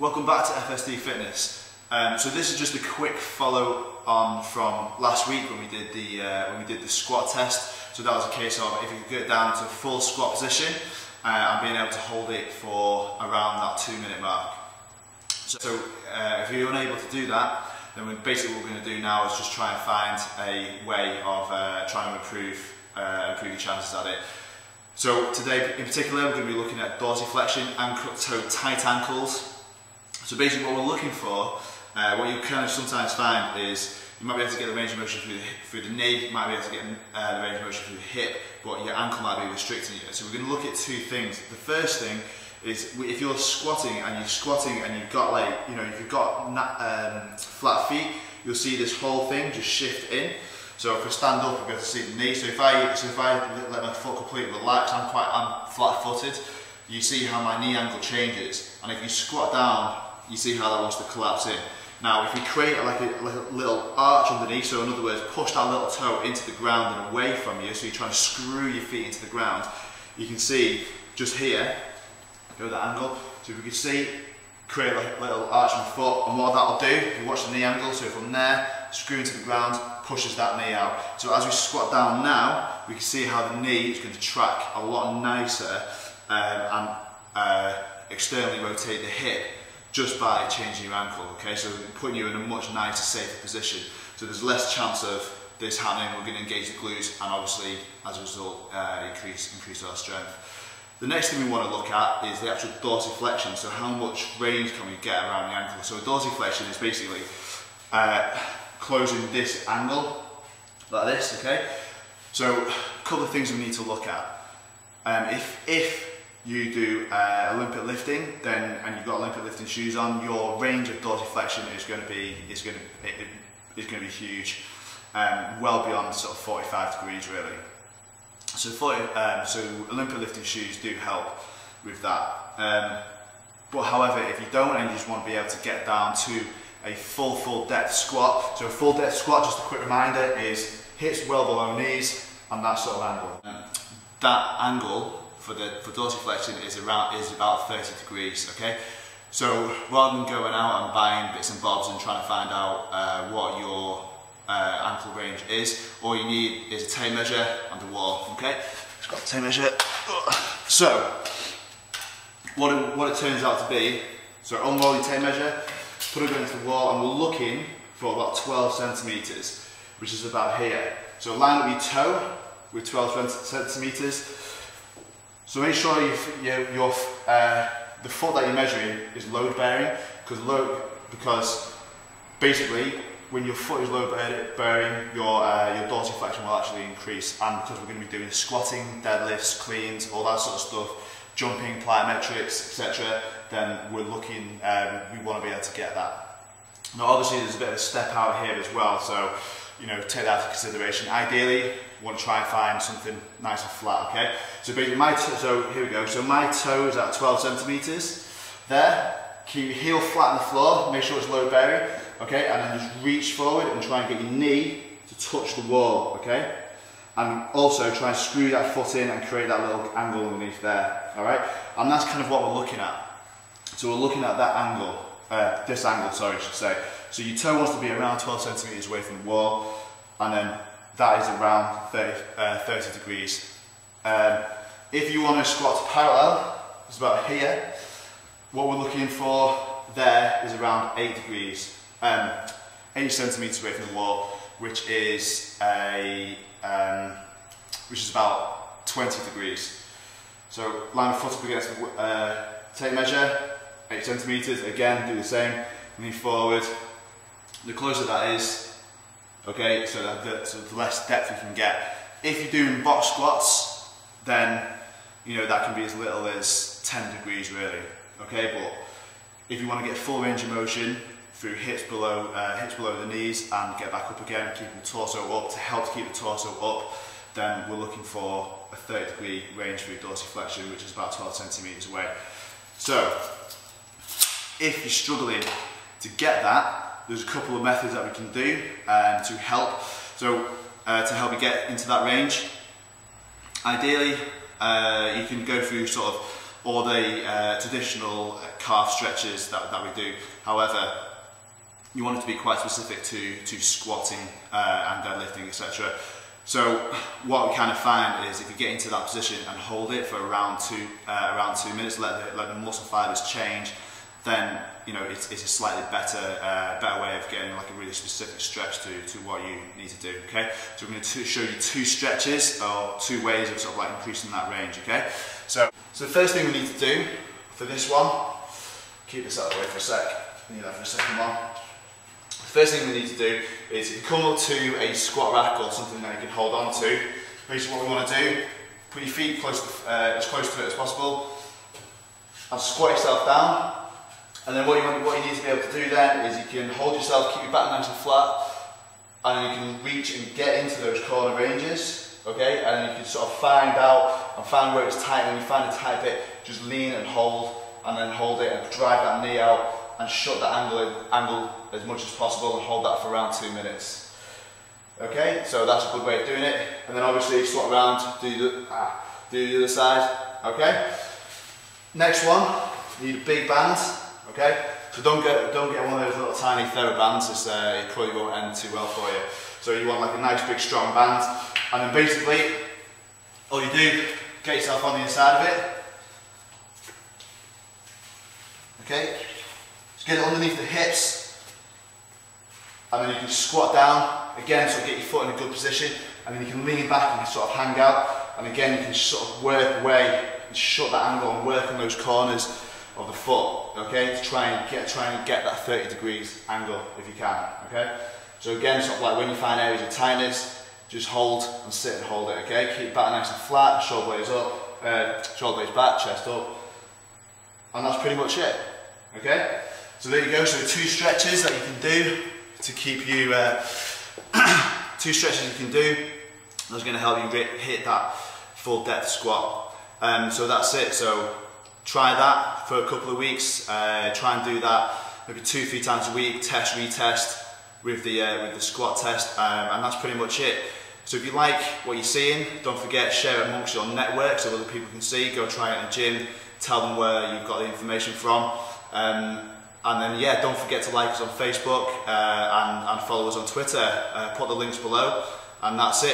Welcome back to FST Fitness. Um, so this is just a quick follow on from last week when we did the uh, when we did the squat test. So that was a case of if you could get down to full squat position uh, and being able to hold it for around that two minute mark. So uh, if you're unable to do that, then basically what we're going to do now is just try and find a way of uh, trying to improve uh, improve your chances at it. So today in particular we're going to be looking at dorsiflexion, and toe tight ankles, so basically what we're looking for, uh, what you kind of sometimes find is you might be able to get the range of motion through the, through the knee, you might be able to get uh, the range of motion through the hip, but your ankle might be restricting you. So we're going to look at two things. The first thing is if you're squatting and you're squatting and you've got like, you know, if you've got um, flat feet, you'll see this whole thing just shift in. So if I stand up, be able to see the knee. So if I, so if I let my foot completely relax, I'm quite, I'm flat footed, you see how my knee angle changes. And if you squat down, you see how that wants to collapse in. Now, if we create like a, like a little arch underneath, so in other words, push that little toe into the ground and away from you, so you're trying to screw your feet into the ground, you can see just here, go that angle, so if we can see, create like a little arch in the foot, and what that'll do, you watch the knee angle, so from there, screw into the ground, pushes that knee out. So as we squat down now, we can see how the knee is going to track a lot nicer um, and uh, externally rotate the hip just by changing your ankle, okay? So putting you in a much nicer, safer position. So there's less chance of this happening, we're going to engage the glutes and obviously as a result uh, increase, increase our strength. The next thing we want to look at is the actual dorsiflexion, so how much range can we get around the ankle. So dorsiflexion is basically uh, closing this angle like this, okay? So a couple of things we need to look at. Um, if, if you do uh, Olympic lifting, then and you've got Olympic lifting shoes on, your range of dorsiflexion is going to be is going to it, it, is going to be huge, um, well beyond sort of 45 degrees really. So 40, um, so Olympic lifting shoes do help with that. Um, but however, if you don't and you just want to be able to get down to a full full depth squat, so a full depth squat, just a quick reminder, is hips well below knees and that sort of angle. Um, that angle for the for dorsiflexion is around is about 30 degrees. Okay, so rather than going out and buying bits and bobs and trying to find out uh, what your uh, ankle range is, all you need is a tape measure and a wall. Okay, just got a tape measure. So what it, what it turns out to be, so unroll your tape measure, put it against the wall, and we're looking for about 12 centimeters, which is about here. So line up your toe with 12 centimeters so make sure you, you, your, uh, the foot that you're measuring is load bearing because load, because basically when your foot is load bearing, your, uh, your dorsiflexion will actually increase and because we're going to be doing squatting, deadlifts, cleans, all that sort of stuff, jumping, plyometrics, etc., then we're looking, um, we want to be able to get that. Now obviously there's a bit of a step out here as well, so you know, take that into consideration. Ideally, you want to try and find something nice and flat, okay? So basically my, so here we go. So my toe is at 12 centimeters. There, keep your heel flat on the floor, make sure it's low bearing, okay? And then just reach forward and try and get your knee to touch the wall, okay? And also try and screw that foot in and create that little angle underneath there, all right? And that's kind of what we're looking at. So we're looking at that angle, uh, this angle, sorry, I should say. So your toe wants to be around 12 centimeters away from the wall, and then that is around 30, uh, 30 degrees. Um, if you want to squat parallel, it's about here. What we're looking for there is around 8 degrees, um, 8 centimeters away from the wall, which is a um, which is about 20 degrees. So line the foot up against the uh, tape measure, 8 centimeters. Again, do the same. Lean forward, the closer that is, okay, so, the, so the less depth you can get. If you're doing box squats, then you know that can be as little as 10 degrees really, okay, but if you want to get full range of motion through hips below, uh, hips below the knees and get back up again, keeping the torso up to help keep the torso up, then we're looking for a 30 degree range through dorsiflexion, which is about 12 centimeters away. So, if you're struggling to get that, there's a couple of methods that we can do um, to help. So uh, to help you get into that range, ideally uh, you can go through sort of all the uh, traditional calf stretches that, that we do. However, you want it to be quite specific to, to squatting uh, and deadlifting, etc. So what we kind of find is if you get into that position and hold it for around two, uh, around two minutes, let the, let the muscle fibers change, then you know it's, it's a slightly better, uh, better way of getting like a really specific stretch to, to what you need to do. Okay, so I'm going to show you two stretches or two ways of sort of like increasing that range. Okay, so so the first thing we need to do for this one, keep this out of the way for a sec. Need that for a second one. The first thing we need to do is come to a squat rack or something that you can hold on to, basically what we want to do, put your feet close to, uh, as close to it as possible, and squat yourself down, and then what you, want, what you need to be able to do then is you can hold yourself, keep your back nice and flat, and you can reach and get into those corner ranges, okay? And you can sort of find out and find where it's tight. And when you find a tight bit, just lean and hold, and then hold it and drive that knee out and shut that angle, angle as much as possible and hold that for around two minutes. Okay, so that's a good way of doing it. And then obviously swap around, do the, ah, do the other side, okay? Next one, you need a big band. Okay, so don't get don't get one of those little tiny TheraBands. It's, uh, it probably won't end too well for you. So you want like a nice big strong band, and then basically all you do get yourself on the inside of it. Okay, just get it underneath the hips, and then you can squat down again. So get your foot in a good position, and then you can lean back and sort of hang out. And again, you can sort of work away and shut that angle and work on those corners of the foot, okay, to try and get try and get that 30 degrees angle if you can, okay. So again, sort of like when you find areas of tightness, just hold and sit and hold it, okay. Keep back nice and flat, shoulder blades up, uh, shoulder blades back, chest up, and that's pretty much it, okay. So there you go. So two stretches that you can do to keep you, uh, two stretches you can do. That's going to help you hit that full depth squat. Um, so that's it. So try that for a couple of weeks. Uh, try and do that maybe two, three times a week. Test, retest with the uh, with the squat test, um, and that's pretty much it. So if you like what you're seeing, don't forget share it amongst your network so other people can see. Go try it in the gym. Tell them where you've got the information from. Um, and then yeah, don't forget to like us on Facebook uh, and, and follow us on Twitter. Uh, put the links below, and that's it.